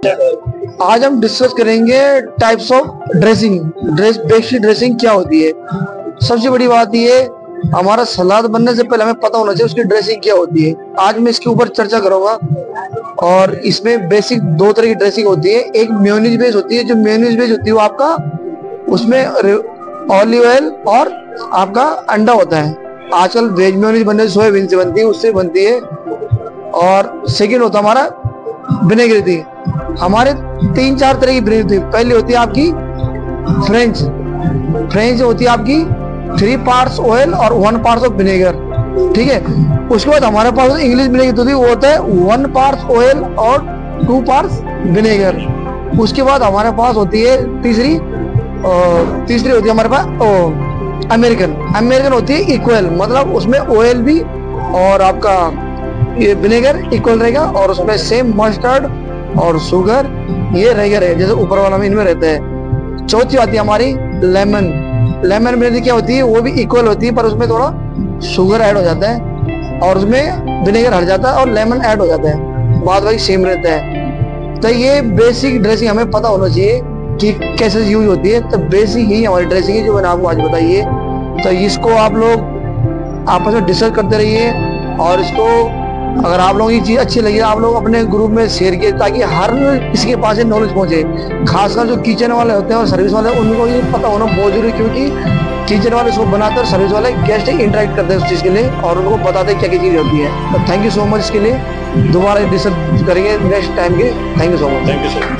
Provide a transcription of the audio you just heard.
आज हम डिस्कस करेंगे types of dressing dress basic dressing क्या होती है? सबसे बड़ी बात ये, हमारा सलाद बनने से पहले हमें पता होना चाहिए उसकी ड्रेसिंग क्या होती है। आज मैं इसके ऊपर चर्चा करूँगा और इसमें बेसिक दो तरह की ड्रेसिंग होती है। एक म्योनिज बेस होती है, जो म्योनिज बेस होती है वो आपका, उसमें ऑलिव ऑयल और आपका अंडा होता है। आजकल वेज म्योनिज बनने से सोयाबीन से बनती है, उससे बनती है और सेकेंड होता हमारा विनेगर हमारे तीन चार तरह की होती है। पहली होती है आपकी फ्रेंच। फ्रेंच होती है आपकी थ्री पार्ट्स ऑयल और वन पार्ट्स ऑफ़ विनेगर ठीक है? उसके बाद हमारे पास इंग्लिश विनेगर होती है वो होता है वन पार्ट्स ऑयल और टू पार्ट्स विनेगर उसके बाद हमारे पास होती है तीसरी तीसरी होती है हमारे पास अमेरिकन अमेरिकन होती है इक्वल मतलब उसमें ऑयल भी और आपका ये विनेगर इक्वल रहेगा और उसमें सेम मस्टर्ड और शुगर ये रहेगा जैसे ऊपर वाला में इनमें रहता है। चौथी आती है हमारी लेमन लेमन में क्या होती है? वो भी इक्वल होती है, पर उसमें थोड़ा शुगर ऐड हो जाता है और उसमें विनेगर हट जाता है और लेमन ऐड हो जाता है। बाद वही सेम रहता है। तो ये बेसिक ड्रेसिंग हमें पता होना चाहिए कि कैसे यूज़ होती है। तो बेसिक ही हमारी ड्रेसिंग है जो मैंने आपको आज बताइए तो इसको आप लोग आपस में डिस्कस करते रहिए और इसको अगर आप लोगों की चीज़ अच्छी लगी, आप लोग अपने ग्रुप में शेयर किए ताकि हर किसी के पास नॉलेज पहुँचे। खासकर जो किचन वाले होते हैं और सर्विस वाले, उनको ये पता होना बहुत ज़रूरी क्योंकि किचन वाले उसको बनाते हैं सर्विस वाले गेस्ट इंटरेक्ट करते हैं उस चीज़ के लिए और उनको बताते हैं क्या क्या चीज़ होती है। तो थैंक यू सो मच इसके लिए। दोबारा डिस्कस करेंगे नेक्स्ट टाइम के। Thank you so much thank you sir